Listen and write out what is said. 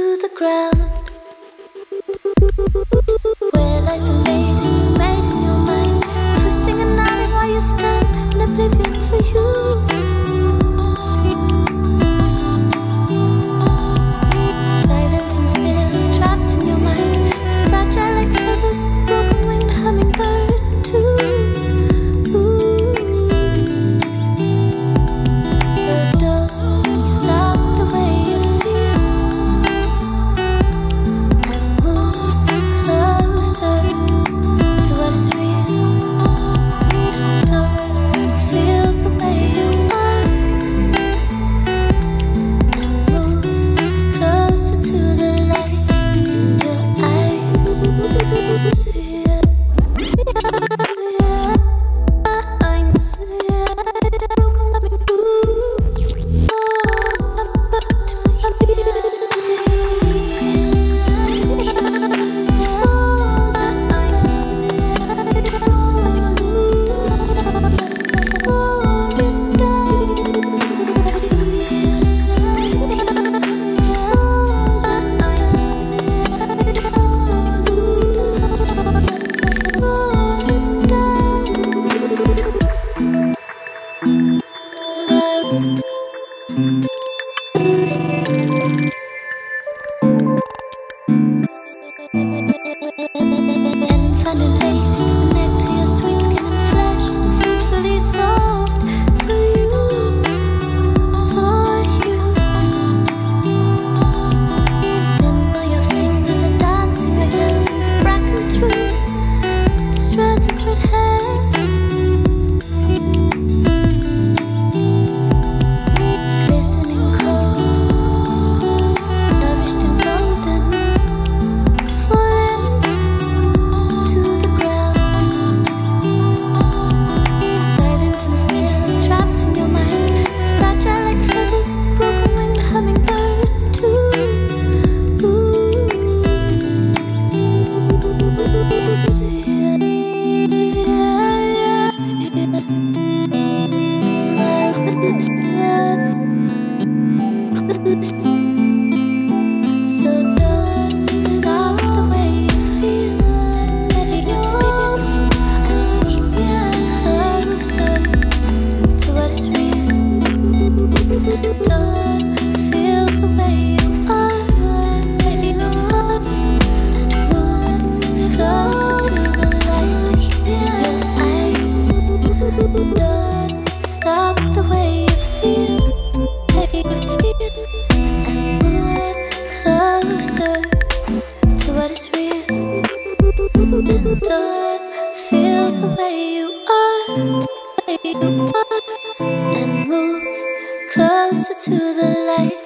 to the ground. feel clear and I feel the way you are, and move closer to the light.